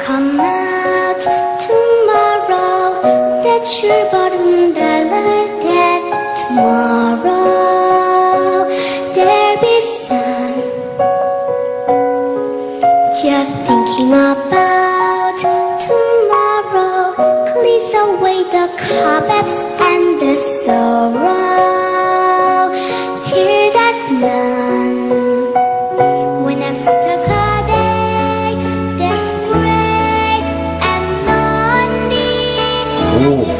come out tomorrow. That you're that tomorrow. Sun. Just thinking about tomorrow. Clears away the cobwebs and the sorrow. Tear that's none. When I'm stuck